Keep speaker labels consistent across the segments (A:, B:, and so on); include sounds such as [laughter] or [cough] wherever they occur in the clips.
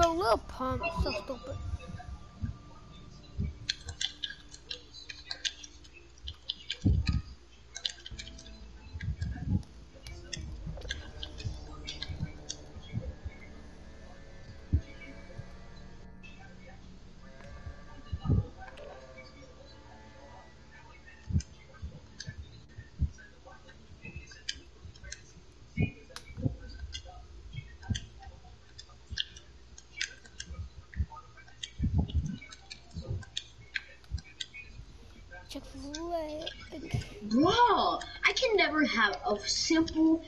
A: Bro, Lil Pump, so stupid.
B: Bro, I can never have a simple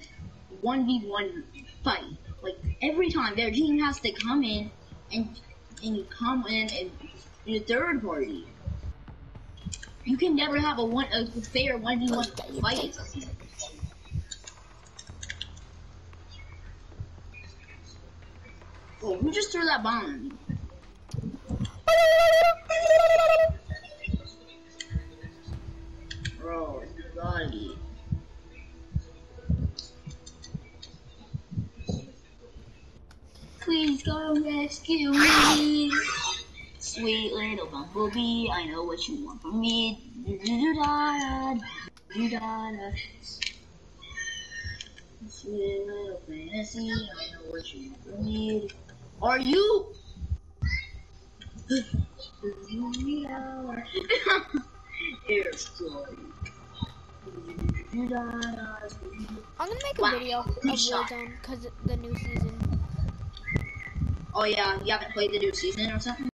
B: 1v1 fight. Like, every time their team has to come in and and come in and a third party. You can never have a one a fair 1v1 fight. Oh, who just threw that bomb? [laughs] Bro, buddy. Please go rescue me. Sweet little bumblebee, I know what you want from me. Do-do-da-da, do-da-da. Sweet little fantasy, I know what you want. Are you? [laughs] Air story.
A: I'm gonna make a
B: Wow,
A: video of. Warzone because the new season.
B: Oh yeah, you haven't played the new season or something?